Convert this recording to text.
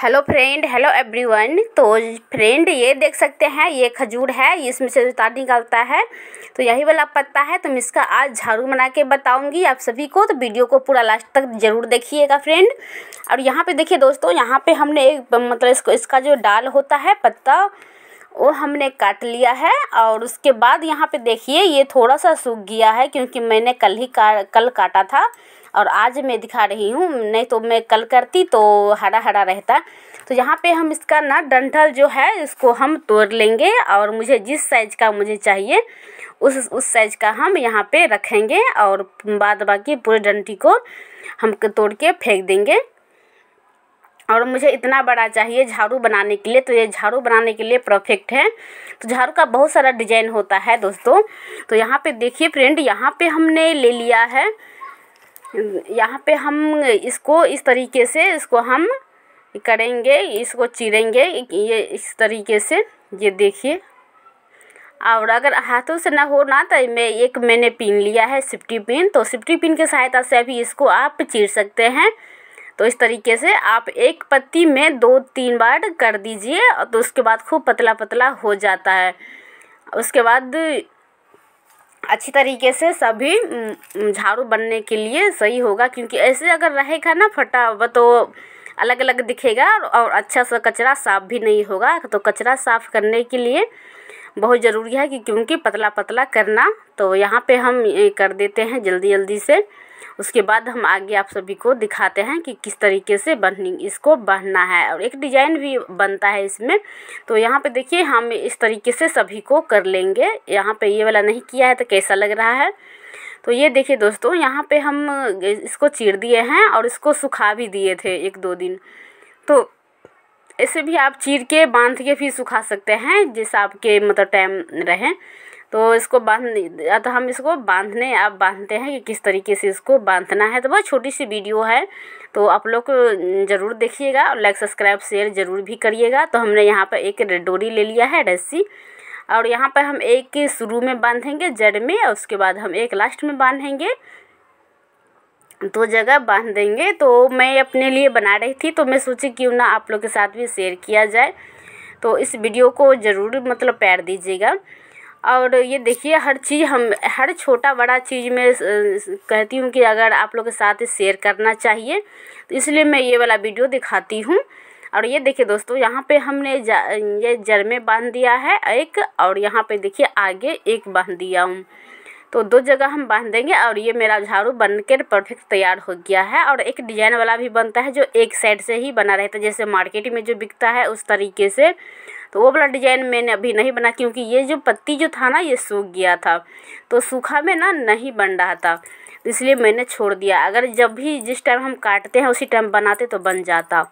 Hello friend, hello everyone. तो friend, ये देख सकते हैं, ये खजूर है इसमें से तार निकालता है तो यही वाला पत्ता है। तो मैं इसका आज झाड़ू बना के बताऊँगी आप सभी को तो वीडियो को पूरा लास्ट तक ज़रूर देखिएगा फ्रेंड। और यहाँ पे देखिए दोस्तों, यहाँ पे हमने एक मतलब इसको, इसका जो डाल होता है पत्ता वो हमने काट लिया है और उसके बाद यहाँ पे देखिए, ये थोड़ा सा सूख गया है क्योंकि मैंने कल ही का, कल काटा था और आज मैं दिखा रही हूँ, नहीं तो मैं कल करती तो हरा हरा रहता। तो यहाँ पे हम इसका ना डंठल जो है, इसको हम तोड़ लेंगे और मुझे जिस साइज़ का मुझे चाहिए, उस उस साइज़ का हम यहाँ पे रखेंगे और बाद बाकी पूरे डंटी को हम तोड़ के फेंक देंगे। और मुझे इतना बड़ा चाहिए झाड़ू बनाने के लिए तो ये झाड़ू बनाने के लिए परफेक्ट है। तो झाड़ू का बहुत सारा डिज़ाइन होता है दोस्तों। तो यहाँ पे देखिए फ्रेंड यहाँ पे हमने ले लिया है। यहाँ पे हम इसको इस तरीके से, इसको हम करेंगे, इसको चीरेंगे, ये इस तरीके से, ये देखिए। और अगर हाथों से ना हो ना तो मैं एक मैंने पिन लिया है सिफ्टी पिन तो सिफ्टी पिन की सहायता से अभी इसको आप चीर सकते हैं। तो इस तरीके से आप एक पत्ती में दो तीन बार कर दीजिए और तो उसके बाद खूब पतला पतला हो जाता है। उसके बाद अच्छी तरीके से सभी झाड़ू बनने के लिए सही होगा, क्योंकि ऐसे अगर रहेगा ना फटा हुआ तो अलग अलग दिखेगा और अच्छा सा कचरा साफ़ भी नहीं होगा। तो कचरा साफ़ करने के लिए बहुत ज़रूरी है कि क्योंकि पतला पतला करना तो यहाँ पे हम कर देते हैं जल्दी जल्दी से। उसके बाद हम आगे आप सभी को दिखाते हैं कि किस तरीके से बनी इसको बढ़ना है और एक डिज़ाइन भी बनता है इसमें। तो यहाँ पे देखिए, हम इस तरीके से सभी को कर लेंगे। यहाँ पे ये वाला नहीं किया है तो कैसा लग रहा है? तो ये देखिए दोस्तों, यहाँ पे हम इसको चीर दिए हैं और इसको सुखा भी दिए थे एक दो दिन। तो ऐसे भी आप चीर के बाँध के भी सुखा सकते हैं, जैसा आपके मतलब टाइम रहे। तो इसको बाँध तो हम इसको बांधने, आप बांधते हैं कि किस तरीके से इसको बांधना है। तो बहुत छोटी सी वीडियो है तो आप लोग ज़रूर देखिएगा और लाइक सब्सक्राइब शेयर ज़रूर भी करिएगा। तो हमने यहाँ पर एक डोरी ले लिया है, रस्सी। और यहाँ पर हम एक शुरू में बांधेंगे जड़ में, और उसके बाद हम एक लास्ट में बांधेंगे। दो जगह बाँध देंगे। तो मैं अपने लिए बना रही थी तो मैं सोची क्यों ना आप लोग के साथ भी शेयर किया जाए। तो इस वीडियो को ज़रूर मतलब पैर दीजिएगा। और ये देखिए, हर चीज़ हम, हर छोटा बड़ा चीज़ में कहती हूँ कि अगर आप लोग के साथ शेयर करना चाहिए तो इसलिए मैं ये वाला वीडियो दिखाती हूँ। और ये देखिए दोस्तों, यहाँ पे हमने ये जड़ में बाँध दिया है एक, और यहाँ पे देखिए आगे एक बाँध दिया हूँ। तो दो जगह हम बाँध देंगे और ये मेरा झाड़ू बन कर परफेक्ट तैयार हो गया है और एक डिज़ाइन वाला भी बनता है जो एक साइड से ही बना रहता है, जैसे मार्केट में जो बिकता है उस तरीके से। तो वो वाला डिज़ाइन मैंने अभी नहीं बना क्योंकि ये जो पत्ती जो था ना, ये सूख गया था। तो सूखा में ना नहीं बन रहा था, इसलिए मैंने छोड़ दिया। अगर जब भी जिस टाइम हम काटते हैं, उसी टाइम बनाते तो बन जाता।